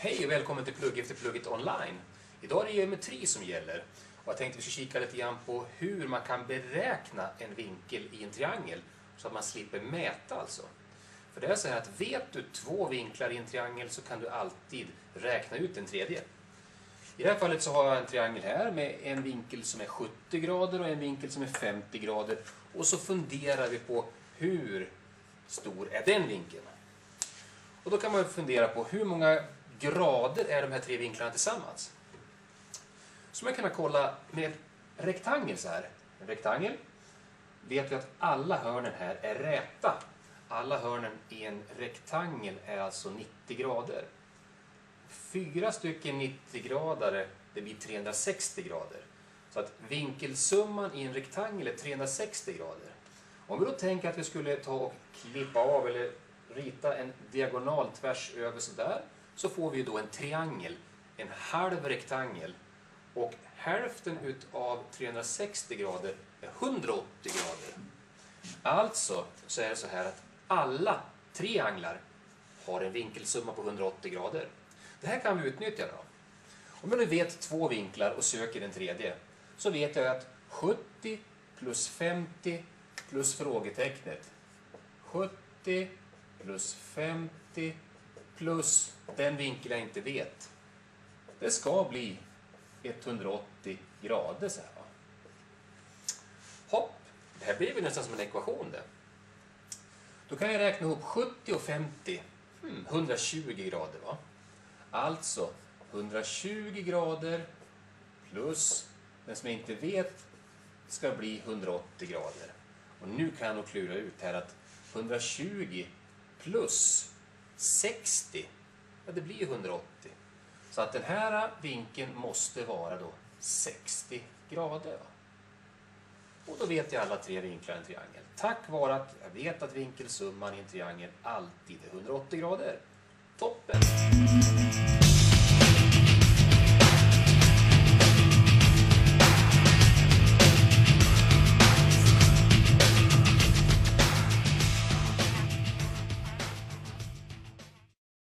Hej och välkommen till Plugg efter plugget online. Idag är det geometri som gäller. Och jag tänkte vi ska kika lite grann på hur man kan beräkna en vinkel i en triangel så att man slipper mäta alltså. För det är så här att vet du två vinklar i en triangel så kan du alltid räkna ut en tredje. I det här fallet så har jag en triangel här med en vinkel som är 70 grader och en vinkel som är 50 grader. Och så funderar vi på hur stor är den vinkeln? Och då kan man fundera på hur många grader är de här tre vinklarna tillsammans? Så man kan kolla med rektangel så här. En rektangel vet vi att alla hörnen här är räta. Alla hörnen i en rektangel är alltså 90 grader. Fyra stycken 90-gradare, det blir 360 grader. Så att vinkelsumman i en rektangel är 360 grader. Om vi då tänker att vi skulle ta och klippa av eller rita en diagonal tvärs över sådär, så får vi då en triangel, en halv rektangel. Och hälften utav 360 grader är 180 grader. Alltså så är det så här att alla trianglar har en vinkelsumma på 180 grader. Det här kan vi utnyttja då. Om jag nu vet två vinklar och söker den tredje så vet jag att 70 plus 50 plus frågetecknet. 70 plus 50 plus den vinkel jag inte vet. Det ska bli 180 grader så här. Va? Hopp, det här blir ju nästan som en ekvation det. Då kan jag räkna ihop 70 och 50, hmm, 120 grader va. Alltså 120 grader plus den som jag inte vet ska bli 180 grader. Och nu kan jag nog klura ut här att 120 plus 60, ja det blir 180. Så att den här vinkeln måste vara då 60 grader. Och då vet jag alla tre vinklar i en triangel. Tack vare att jag vet att vinkelsumman i en triangel alltid är 180 grader. Toppen!